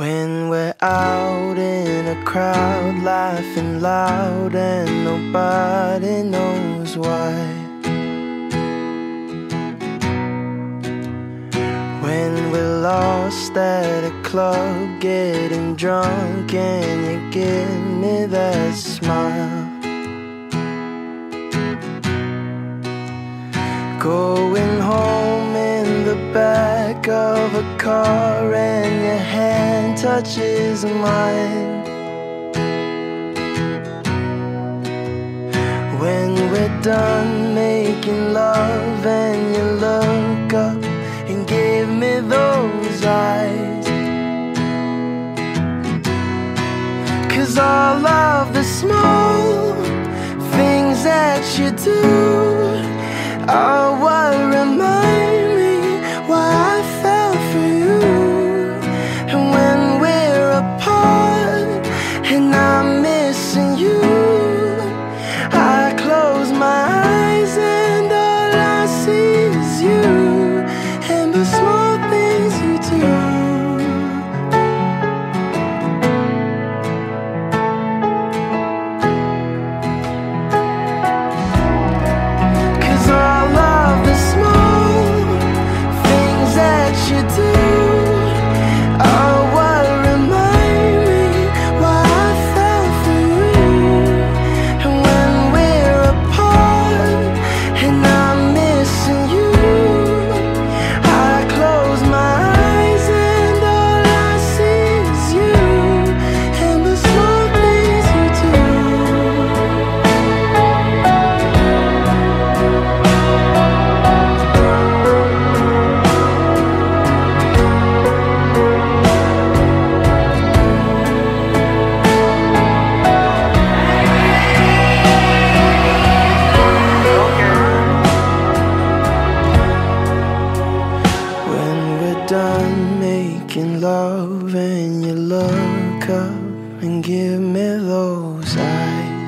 When we're out in a crowd, laughing loud, and nobody knows why. When we're lost at a club, getting drunk, and you give me that smile. Going home back of a car, and your hand touches mine. When we're done making love, and you look up and give me those eyes. Cause all of the small things that you do are done making love and you look up and give me those eyes